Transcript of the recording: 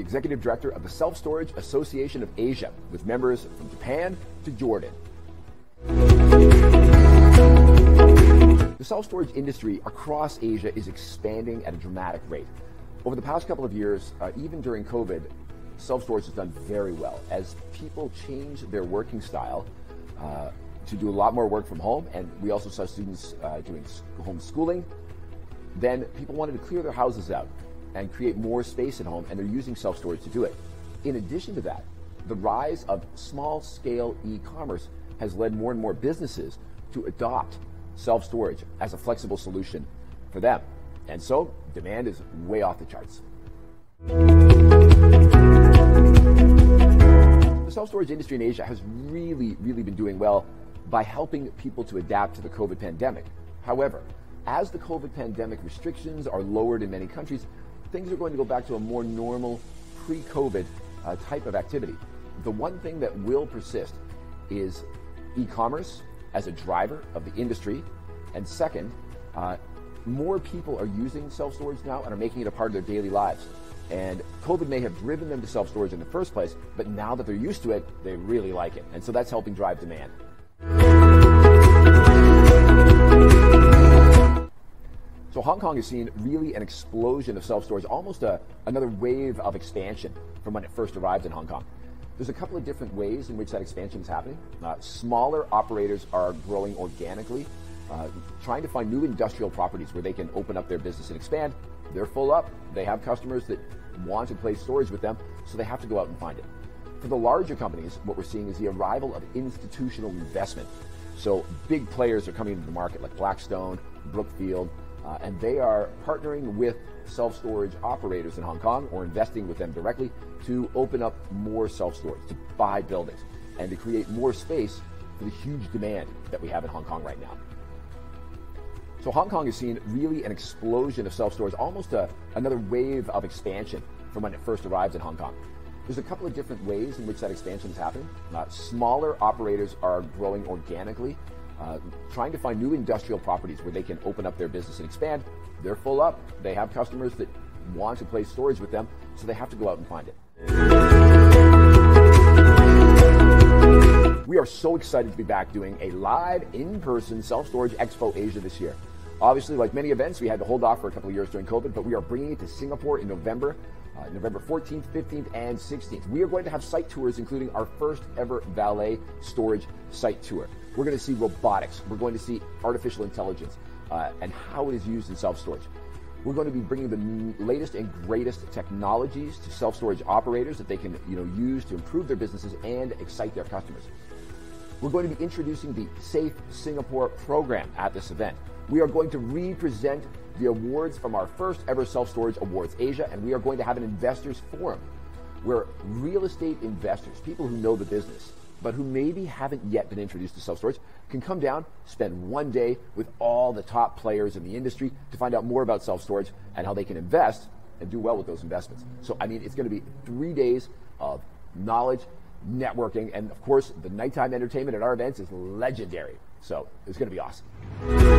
executive director of the Self Storage Association of Asia, with members from Japan to Jordan. The self storage industry across Asia is expanding at a dramatic rate. Over the past couple of years, uh, even during COVID, self storage has done very well as people change their working style uh, to do a lot more work from home. And we also saw students uh, doing homeschooling. Then people wanted to clear their houses out and create more space at home, and they're using self storage to do it. In addition to that, the rise of small scale e commerce has led more and more businesses to adopt self storage as a flexible solution for them. And so demand is way off the charts. The self storage industry in Asia has really, really been doing well by helping people to adapt to the COVID pandemic. However, as the COVID pandemic restrictions are lowered in many countries, things are going to go back to a more normal pre COVID uh, type of activity. The one thing that will persist is e commerce as a driver of the industry. And second, uh, more people are using self storage now and are making it a part of their daily lives. And COVID may have driven them to self storage in the first place, but now that they're used to it, they really like it. And so that's helping drive demand. Hong Kong has seen really an explosion of self-storage, almost a, another wave of expansion from when it first arrived in Hong Kong. There's a couple of different ways in which that expansion is happening. Uh, smaller operators are growing organically, uh, trying to find new industrial properties where they can open up their business and expand. They're full up. They have customers that want to place storage with them, so they have to go out and find it. For the larger companies, what we're seeing is the arrival of institutional investment. So big players are coming into the market like Blackstone, Brookfield, uh, and they are partnering with self storage operators in Hong Kong or investing with them directly to open up more self storage, to buy buildings, and to create more space for the huge demand that we have in Hong Kong right now. So Hong Kong has seen really an explosion of self storage, almost a, another wave of expansion from when it first arrived in Hong Kong. There's a couple of different ways in which that expansion is happening. Uh, smaller operators are growing organically uh, trying to find new industrial properties where they can open up their business and expand. They're full up. They have customers that want to place storage with them, so they have to go out and find it. We are so excited to be back doing a live in-person self-storage expo Asia this year. Obviously, like many events, we had to hold off for a couple of years during COVID, but we are bringing it to Singapore in November, uh, November 14th, 15th, and 16th. We are going to have site tours, including our first ever valet storage site tour. We're going to see robotics. We're going to see artificial intelligence uh, and how it is used in self-storage. We're going to be bringing the latest and greatest technologies to self-storage operators that they can, you know, use to improve their businesses and excite their customers. We're going to be introducing the Safe Singapore program at this event. We are going to represent the awards from our first ever self-storage awards Asia, and we are going to have an investors forum where real estate investors, people who know the business, but who maybe haven't yet been introduced to self storage can come down, spend one day with all the top players in the industry to find out more about self storage and how they can invest and do well with those investments. So, I mean, it's going to be three days of knowledge, networking, and of course, the nighttime entertainment at our events is legendary. So, it's going to be awesome.